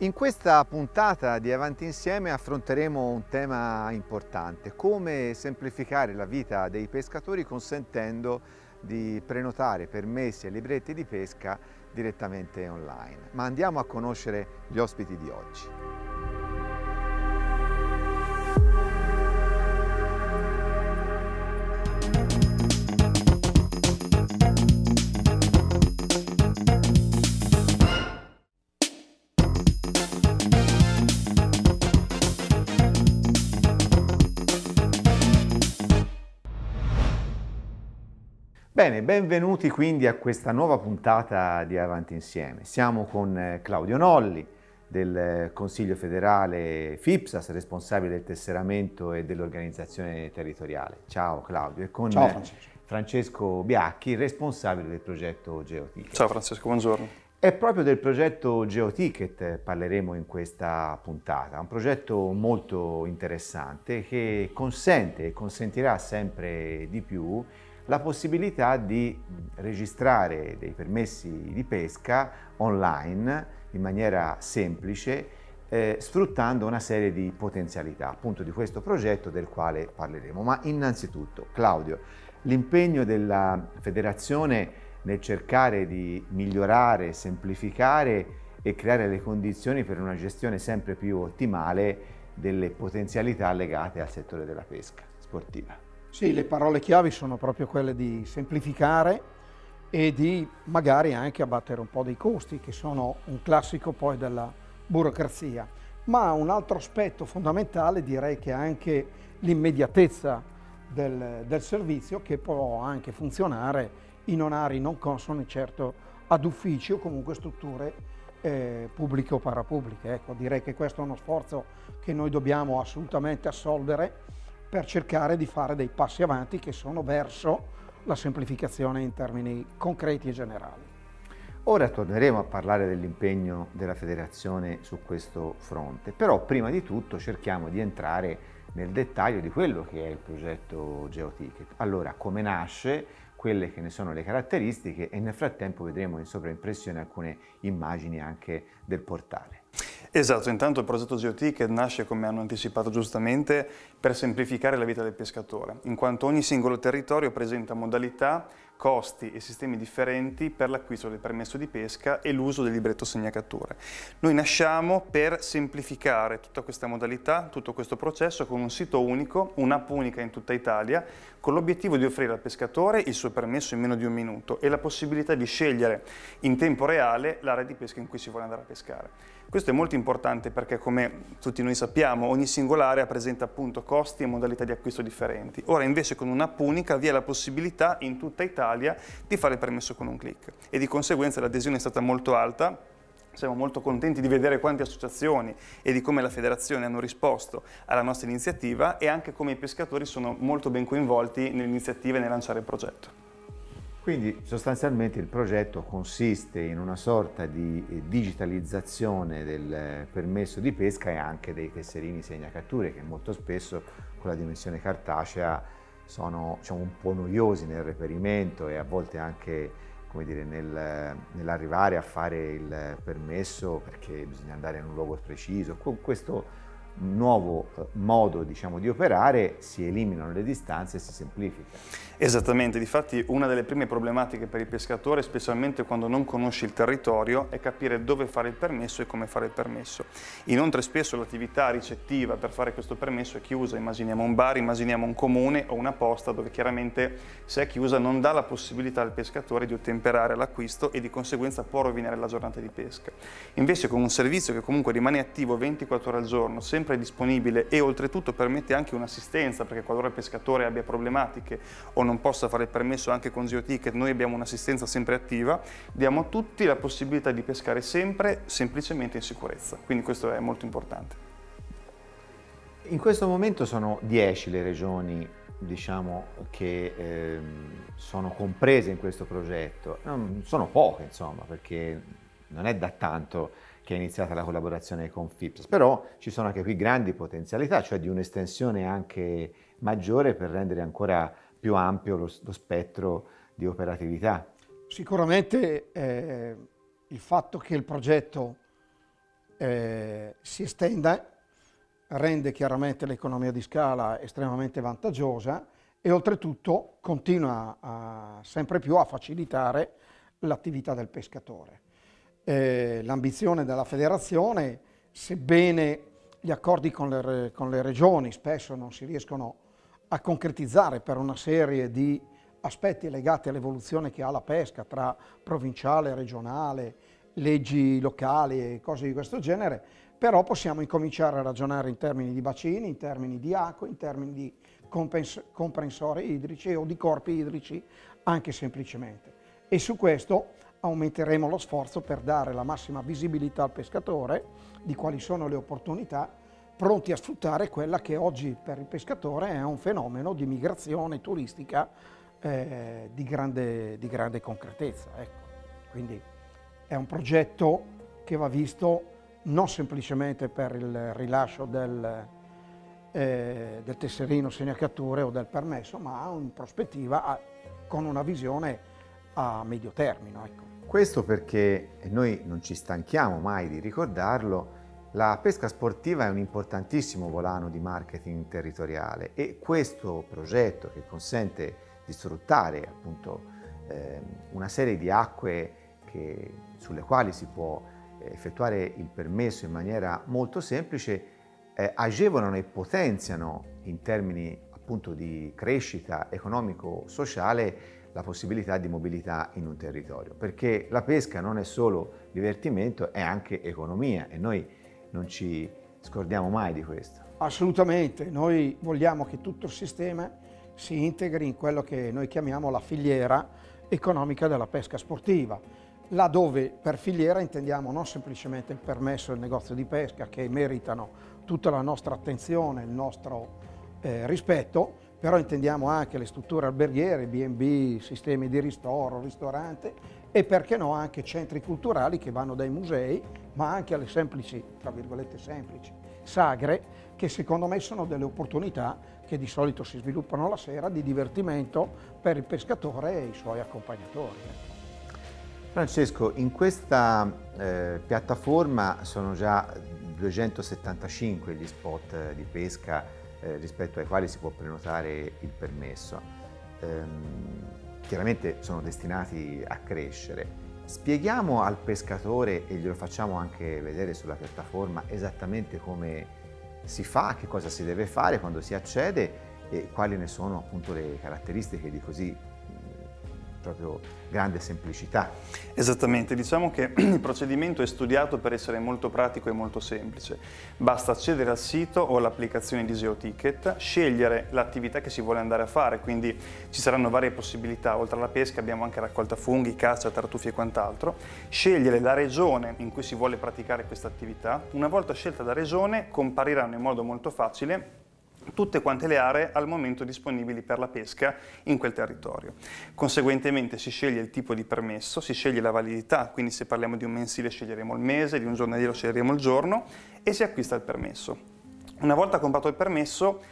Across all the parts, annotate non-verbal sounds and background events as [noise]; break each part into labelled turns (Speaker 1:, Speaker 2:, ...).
Speaker 1: In questa puntata di Avanti Insieme affronteremo un tema importante, come semplificare la vita dei pescatori consentendo di prenotare permessi e libretti di pesca direttamente online. Ma andiamo a conoscere gli ospiti di oggi. Bene, benvenuti quindi a questa nuova puntata di Avanti Insieme. Siamo con eh, Claudio Nolli del eh, Consiglio federale FIPSAS, responsabile del tesseramento e dell'organizzazione territoriale. Ciao Claudio. E con
Speaker 2: Ciao Francesco.
Speaker 1: Francesco Biacchi, responsabile del progetto GeoTicket.
Speaker 2: Ciao Francesco, buongiorno.
Speaker 1: È proprio del progetto GeoTicket parleremo in questa puntata, un progetto molto interessante che consente e consentirà sempre di più la possibilità di registrare dei permessi di pesca online in maniera semplice eh, sfruttando una serie di potenzialità appunto di questo progetto del quale parleremo. Ma innanzitutto Claudio, l'impegno della federazione nel cercare di migliorare, semplificare e creare le condizioni per una gestione sempre più ottimale delle potenzialità legate al settore della pesca sportiva.
Speaker 3: Sì, le parole chiavi sono proprio quelle di semplificare e di magari anche abbattere un po' dei costi, che sono un classico poi della burocrazia. Ma un altro aspetto fondamentale direi che è anche l'immediatezza del, del, servizio che può anche funzionare in orari non consoni certo ad uffici o comunque strutture eh, pubbliche o parapubbliche. Ecco, direi che questo è uno sforzo che noi dobbiamo assolutamente assolvere per cercare di fare dei passi avanti che sono verso la semplificazione in termini concreti e generali.
Speaker 1: Ora torneremo a parlare dell'impegno della federazione su questo fronte, però prima di tutto cerchiamo di entrare nel dettaglio di quello che è il progetto GeoTicket. Allora, come nasce, quelle che ne sono le caratteristiche e nel frattempo vedremo in sovraimpressione alcune immagini anche del portale.
Speaker 2: Esatto, intanto il progetto GeoTicket nasce, come hanno anticipato giustamente, per semplificare la vita del pescatore, in quanto ogni singolo territorio presenta modalità costi e sistemi differenti per l'acquisto del permesso di pesca e l'uso del libretto segnacatture. Noi nasciamo per semplificare tutta questa modalità, tutto questo processo con un sito unico, un'app unica in tutta Italia, con l'obiettivo di offrire al pescatore il suo permesso in meno di un minuto e la possibilità di scegliere in tempo reale l'area di pesca in cui si vuole andare a pescare. Questo è molto importante perché, come tutti noi sappiamo, ogni singola area presenta appunto costi e modalità di acquisto differenti. Ora invece con un'app unica vi è la possibilità in tutta Italia di fare il permesso con un clic e di conseguenza l'adesione è stata molto alta siamo molto contenti di vedere quante associazioni e di come la federazione hanno risposto alla nostra iniziativa e anche come i pescatori sono molto ben coinvolti nell'iniziativa e nel lanciare il progetto.
Speaker 1: Quindi sostanzialmente il progetto consiste in una sorta di eh, digitalizzazione del permesso di pesca e anche dei tesserini segnacatture che molto spesso con la dimensione cartacea sono diciamo, un po' noiosi nel reperimento e a volte anche dire, nel, nell'arrivare a fare il permesso perché bisogna andare in un luogo preciso. Con questo nuovo eh, modo diciamo, di operare si eliminano le distanze e si semplifica.
Speaker 2: Esattamente, difatti una delle prime problematiche per il pescatore, specialmente quando non conosce il territorio, è capire dove fare il permesso e come fare il permesso. Inoltre spesso l'attività ricettiva per fare questo permesso è chiusa, immaginiamo un bar, immaginiamo un comune o una posta dove chiaramente se è chiusa non dà la possibilità al pescatore di ottemperare all'acquisto e di conseguenza può rovinare la giornata di pesca. Invece con un servizio che comunque rimane attivo 24 ore al giorno, sempre disponibile e oltretutto permette anche un'assistenza perché qualora il pescatore abbia problematiche o non possa fare il permesso anche con GeoTicket, noi abbiamo un'assistenza sempre attiva, diamo a tutti la possibilità di pescare sempre semplicemente in sicurezza, quindi questo è molto importante.
Speaker 1: In questo momento sono 10 le regioni diciamo, che eh, sono comprese in questo progetto, sono poche insomma perché non è da tanto che è iniziata la collaborazione con FIPS, però ci sono anche qui grandi potenzialità, cioè di un'estensione anche maggiore per rendere ancora più ampio lo, lo spettro di operatività.
Speaker 3: Sicuramente eh, il fatto che il progetto eh, si estenda, rende chiaramente l'economia di scala estremamente vantaggiosa e oltretutto continua a, sempre più a facilitare l'attività del pescatore. Eh, l'ambizione della federazione, sebbene gli accordi con le, con le regioni spesso non si riescono a concretizzare per una serie di aspetti legati all'evoluzione che ha la pesca tra provinciale, regionale, leggi locali e cose di questo genere, però possiamo incominciare a ragionare in termini di bacini, in termini di acqua, in termini di comprensori idrici o di corpi idrici anche semplicemente. E su questo aumenteremo lo sforzo per dare la massima visibilità al pescatore di quali sono le opportunità pronti a sfruttare quella che oggi per il pescatore è un fenomeno di migrazione turistica eh, di, grande, di, grande, concretezza. Ecco. Quindi è un progetto che va visto non semplicemente per il rilascio del, eh, del tesserino segnacatture o del permesso, ma in prospettiva con una visione a medio termine. Ecco.
Speaker 1: Questo perché noi non ci stanchiamo mai di ricordarlo, la pesca sportiva è un importantissimo volano di marketing territoriale e questo progetto che consente di sfruttare appunto eh, una serie di acque che, sulle quali si può eh, effettuare il permesso in maniera molto semplice eh, agevolano e potenziano in termini appunto di crescita economico-sociale la possibilità di mobilità in un territorio, perché la pesca non è solo divertimento, è anche economia e noi non ci scordiamo mai di questo.
Speaker 3: Assolutamente, noi vogliamo che tutto il sistema si integri in quello che noi chiamiamo la filiera economica della pesca sportiva, laddove per filiera intendiamo non semplicemente il permesso il negozio di pesca che meritano tutta la nostra attenzione, il nostro eh, rispetto, però intendiamo anche le strutture alberghiere, B&B, sistemi di ristoro, ristorante e perché no anche centri culturali che vanno dai musei ma anche alle semplici, tra virgolette semplici, sagre che secondo me sono delle opportunità che di solito si sviluppano la sera di divertimento per il pescatore e i suoi accompagnatori.
Speaker 1: Francesco, in questa eh, piattaforma sono già 275 gli spot di pesca eh, rispetto ai quali si può prenotare il permesso. Ehm, chiaramente sono destinati a crescere. Spieghiamo al pescatore, e glielo facciamo anche vedere sulla piattaforma, esattamente come si fa, che cosa si deve fare quando si accede e quali ne sono appunto le caratteristiche di così proprio grande semplicità.
Speaker 2: Esattamente, diciamo che [clears throat] il procedimento è studiato per essere molto pratico e molto semplice. Basta accedere al sito o all'applicazione di SeoTicket, scegliere l'attività che si vuole andare a fare, quindi ci saranno varie possibilità, oltre alla pesca abbiamo anche raccolta funghi, caccia, tartufi e quant'altro, scegliere la regione in cui si vuole praticare questa attività, una volta scelta la regione compariranno in modo molto facile tutte quante le aree al momento disponibili per la pesca in quel territorio. Conseguentemente si sceglie il tipo di permesso, si sceglie la validità, quindi se parliamo di un mensile sceglieremo il mese, di un giornaliero sceglieremo il giorno e si acquista il permesso. Una volta comprato il permesso,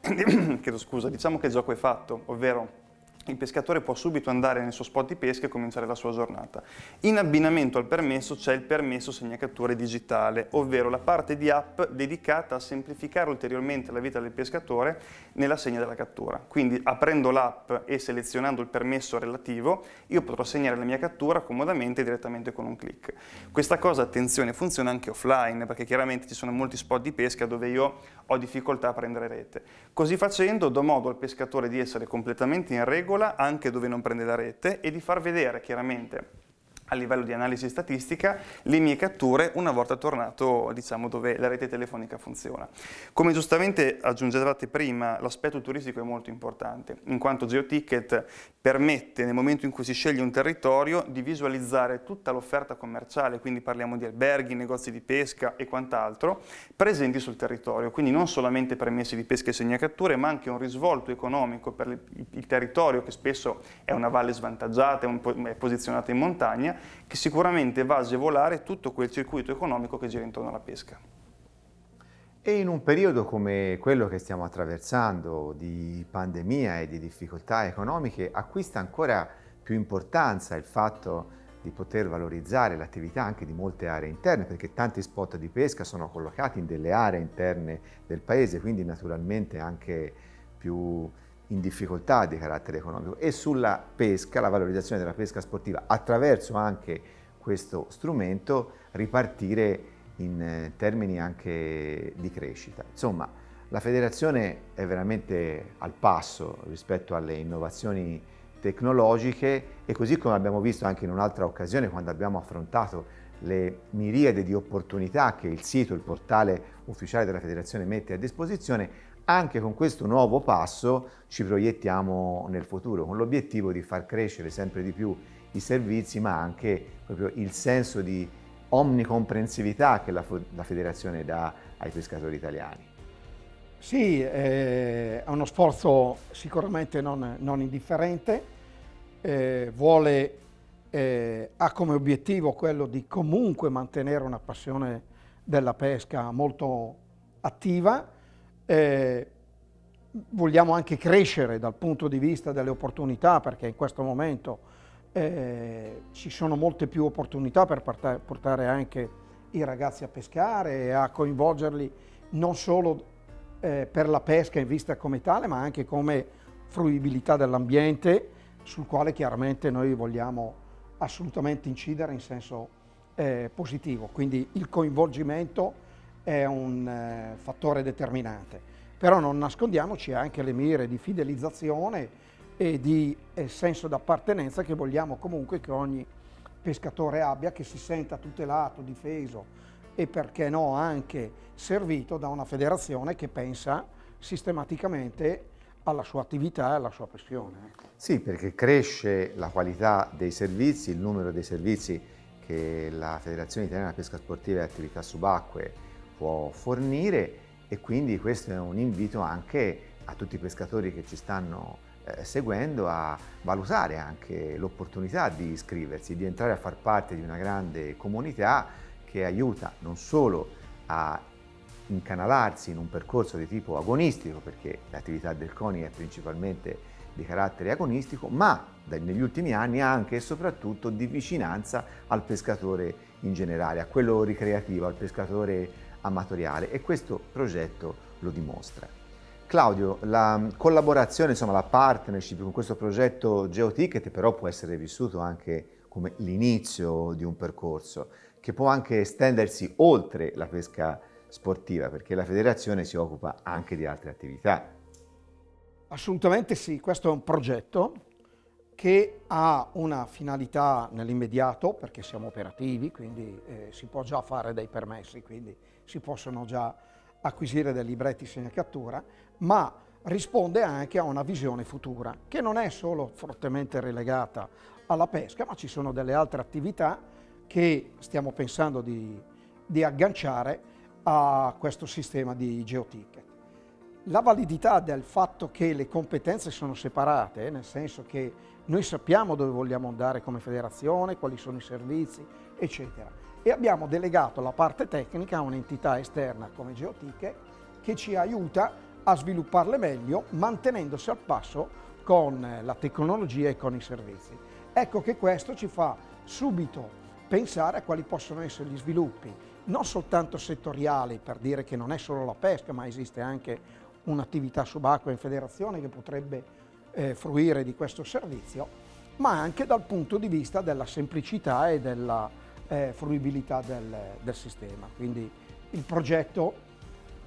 Speaker 2: [clears throat] chiedo scusa, diciamo che il gioco è fatto, ovvero il pescatore può subito andare nel suo spot di pesca e cominciare la sua giornata. In abbinamento al permesso c'è il permesso segnacatture digitale, ovvero la parte di app dedicata a semplificare ulteriormente la vita del pescatore nella segna della cattura. Quindi aprendo l'app e selezionando il permesso relativo, io potrò segnare la mia cattura comodamente direttamente con un clic. Questa cosa, attenzione, funziona anche offline, perché chiaramente ci sono molti spot di pesca dove io ho difficoltà a prendere rete. Così facendo do modo al pescatore di essere completamente in regola anche dove non prende la rete e di far vedere chiaramente a livello di analisi statistica le mie catture una volta tornato diciamo, dove la rete telefonica funziona. Come giustamente aggiungevate prima, l'aspetto turistico è molto importante, in quanto GeoTicket permette nel momento in cui si sceglie un territorio di visualizzare tutta l'offerta commerciale, quindi parliamo di alberghi, negozi di pesca e quant'altro, presenti sul territorio, quindi non solamente permessi di pesca e segnacatture, ma anche un risvolto economico per il territorio che spesso è una valle svantaggiata, è posizionata in montagna, che sicuramente va a agevolare tutto quel circuito economico che gira intorno alla pesca.
Speaker 1: E in un periodo come quello che stiamo attraversando di pandemia e di difficoltà economiche acquista ancora più importanza il fatto di poter valorizzare l'attività anche di molte aree interne, perché tanti spot di pesca sono collocati in delle aree interne del paese, quindi naturalmente anche più in difficoltà di carattere economico e sulla pesca, la valorizzazione della pesca sportiva attraverso anche questo strumento ripartire in eh, termini anche di crescita. Insomma, la federazione è veramente al passo rispetto alle innovazioni tecnologiche e così come abbiamo visto anche in un'altra occasione quando abbiamo affrontato le miriade di opportunità che il sito, il portale ufficiale della federazione mette a disposizione, anche con questo nuovo passo ci proiettiamo nel futuro con l'obiettivo di far crescere sempre di più i servizi ma anche proprio il senso di omnicomprensività che la, la federazione dà ai pescatori italiani.
Speaker 3: Sì, eh, è uno sforzo sicuramente non, non indifferente, eh, vuole, eh, ha come obiettivo quello di comunque mantenere una passione della pesca molto attiva, eh, vogliamo anche crescere dal punto di vista delle opportunità perché in questo momento eh, ci sono molte più opportunità per portare anche i ragazzi a pescare e a coinvolgerli non solo eh, per la pesca in vista come tale, ma anche come fruibilità dell'ambiente, sul quale chiaramente noi vogliamo assolutamente incidere in senso eh, positivo. Quindi il coinvolgimento è un eh, fattore determinante. Però non nascondiamoci anche le mire di fidelizzazione e di eh, senso d'appartenenza che vogliamo comunque che ogni pescatore abbia, che si senta tutelato, difeso e perché no anche servito da una federazione che pensa sistematicamente alla sua attività e alla sua passione.
Speaker 1: Sì, perché cresce la qualità dei servizi, il numero dei servizi che la Federazione Italiana Pesca Sportiva e Attività Subacquee può fornire e quindi questo è un invito anche a tutti i pescatori che ci stanno eh, seguendo a valutare anche l'opportunità di iscriversi, di entrare a far parte di una grande comunità che aiuta non solo a incanalarsi in un percorso di tipo agonistico, perché l'attività del CONI è principalmente di carattere agonistico, ma negli ultimi anni anche e soprattutto di vicinanza al pescatore in generale, a quello ricreativo, al pescatore amatoriale e questo progetto lo dimostra. Claudio, la collaborazione, insomma la partnership con questo progetto GeoTicket però può essere vissuto anche come l'inizio di un percorso che può anche estendersi oltre la pesca sportiva, perché la federazione si occupa anche di altre attività.
Speaker 3: Assolutamente sì, questo è un progetto che ha una finalità nell'immediato, perché siamo operativi, quindi eh, si può già fare dei permessi, quindi si possono già acquisire dei libretti segnacattura, ma risponde anche a una visione futura, che non è solo fortemente relegata alla pesca, ma ci sono delle altre attività che stiamo pensando di, di agganciare a questo sistema di geoticket. La validità del fatto che le competenze sono separate, nel senso che noi sappiamo dove vogliamo andare come federazione, quali sono i servizi, eccetera, e abbiamo delegato la parte tecnica a un'entità esterna come Geoticket che ci aiuta a svilupparle meglio mantenendosi al passo con la tecnologia e con i servizi. Ecco che questo ci fa subito pensare a quali possono essere gli sviluppi, non soltanto settoriali, per dire che non è solo la pesca, ma esiste anche un'attività subacquea in federazione che potrebbe eh, fruire di questo servizio, ma anche dal punto di vista della semplicità e della eh, fruibilità del, del, sistema. Quindi il progetto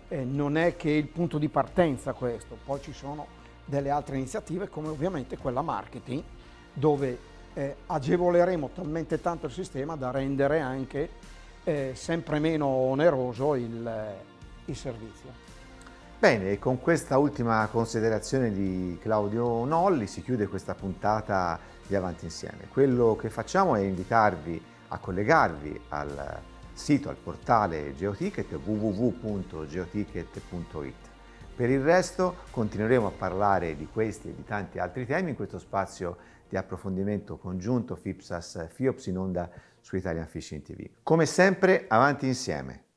Speaker 3: eh, non è che il punto di partenza questo, poi ci sono delle altre iniziative come ovviamente quella marketing, dove eh, agevoleremo talmente tanto il sistema da rendere anche eh, sempre meno oneroso il, il servizio.
Speaker 1: Bene, con questa ultima considerazione di Claudio Nolli si chiude questa puntata di Avanti Insieme. Quello che facciamo è invitarvi a collegarvi al sito, al portale Geoticket www.geoticket.it. Per il resto continueremo a parlare di questi e di tanti altri temi in questo spazio di approfondimento congiunto FIPSAS FIOPS in onda su Italian Fishing TV. Come sempre, avanti insieme!